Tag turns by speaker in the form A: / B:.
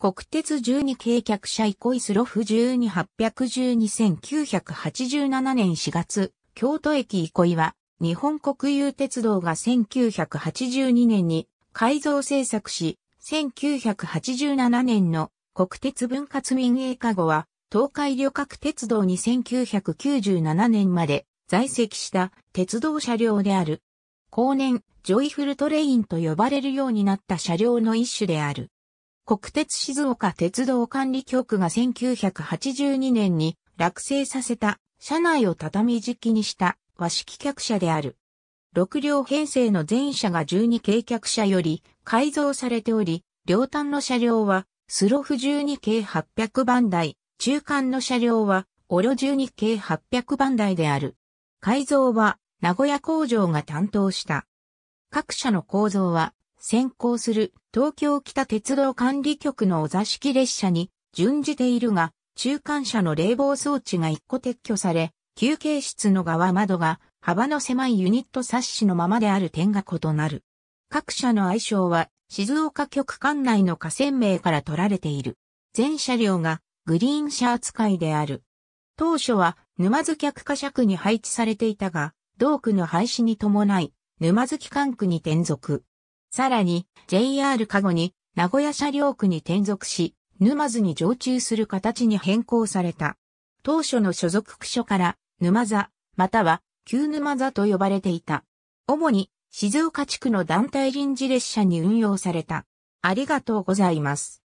A: 国鉄12系客車憩スロフ12812-1987年4月、京都駅憩は、日本国有鉄道が1982年に改造製作し、1987年の国鉄分割民営化後は、東海旅客鉄道に1997年まで在籍した鉄道車両である。後年、ジョイフルトレインと呼ばれるようになった車両の一種である。国鉄静岡鉄道管理局が1982年に落成させた車内を畳敷きにした和式客車である。6両編成の全車が12系客車より改造されており、両端の車両はスロフ12系800番台、中間の車両はオロ12系800番台である。改造は名古屋工場が担当した。各社の構造は先行する東京北鉄道管理局のお座敷列車に準じているが、中間車の冷房装置が1個撤去され、休憩室の側窓が幅の狭いユニット冊子のままである点が異なる。各社の愛称は静岡局管内の河川名から取られている。全車両がグリーン車扱いである。当初は沼津客貨車区に配置されていたが、同区の廃止に伴い、沼津機関区に転属。さらに JR 加護に名古屋車両区に転属し、沼津に常駐する形に変更された。当初の所属区所から沼座、または旧沼座と呼ばれていた。主に静岡地区の団体臨時列車に運用された。ありがとうございます。